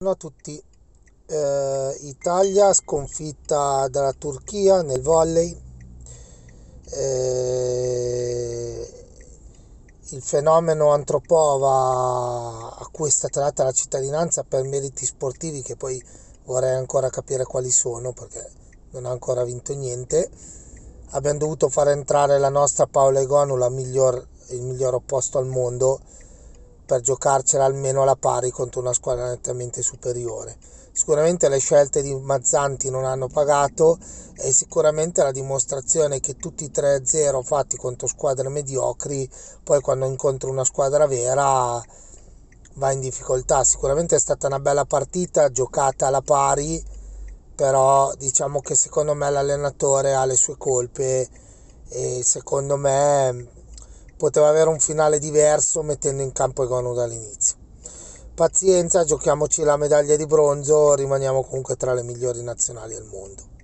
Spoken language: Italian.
Buongiorno a tutti. Eh, Italia sconfitta dalla Turchia nel volley. Eh, il fenomeno Antropova a cui è stata data la cittadinanza per meriti sportivi che poi vorrei ancora capire quali sono perché non ha ancora vinto niente. Abbiamo dovuto far entrare la nostra Paola Egonu, la miglior, il miglior opposto al mondo per giocarcela almeno alla pari contro una squadra nettamente superiore. Sicuramente le scelte di Mazzanti non hanno pagato e sicuramente la dimostrazione che tutti i 3-0 fatti contro squadre mediocri, poi quando incontri una squadra vera va in difficoltà. Sicuramente è stata una bella partita, giocata alla pari, però diciamo che secondo me l'allenatore ha le sue colpe e secondo me poteva avere un finale diverso mettendo in campo Egonu dall'inizio. Pazienza, giochiamoci la medaglia di bronzo, rimaniamo comunque tra le migliori nazionali al mondo.